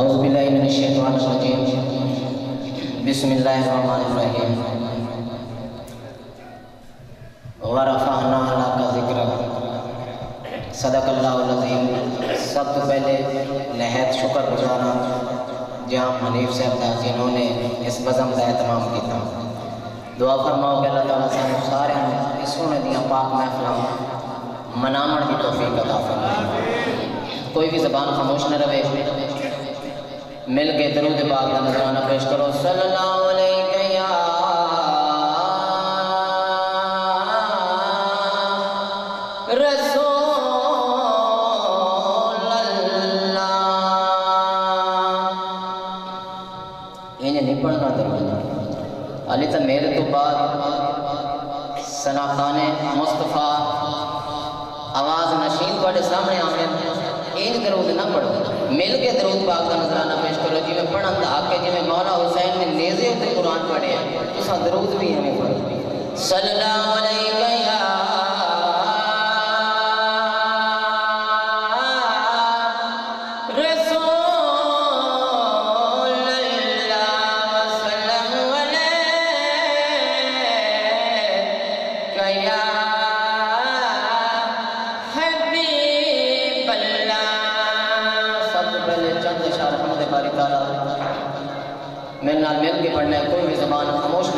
अज़बिल्लिनशैतवानरजीम बिस्मिल्लाहिर्रहमानिर्रहीम। वरफ़ाना का ज़िक्र। सदक़ल्लाहुल-अज़ीम सब तो पहले नहायत शुक्र गुजारा जहाँ हनीफ साहब का जिन्होंने इस बज़म का एहतमाम किया। दुआ फरमाओ कि अल्लाह ताला सानू सारे इस सोने दियाँ पाक महफिलां मनावण की तौफीक अता फरमाए। कोई भी ज़बान खामोश न रहे। मिल के दरूद पाक का नजराना पेश करो। सल्लल्लाहु अलैहि या नहीं पढ़ना दरूद। अली तो मेरे तो बाद सना खान, मुस्तफ़ा, आवाज़ नशीन सामने आवे इन दरूद ना पढ़ो मिल के दरूद पाक का नजराना पेश करो जिमें पढ़न का हक है जिमें मौला हुसैन ने नेजे उत्ते कुरान पढ़े तो दरूद भी हमें पढ़ो सल्लल्लाहु अलैहि मेरे नाल मिल के पढ़ना है कोई भी जबान खामोश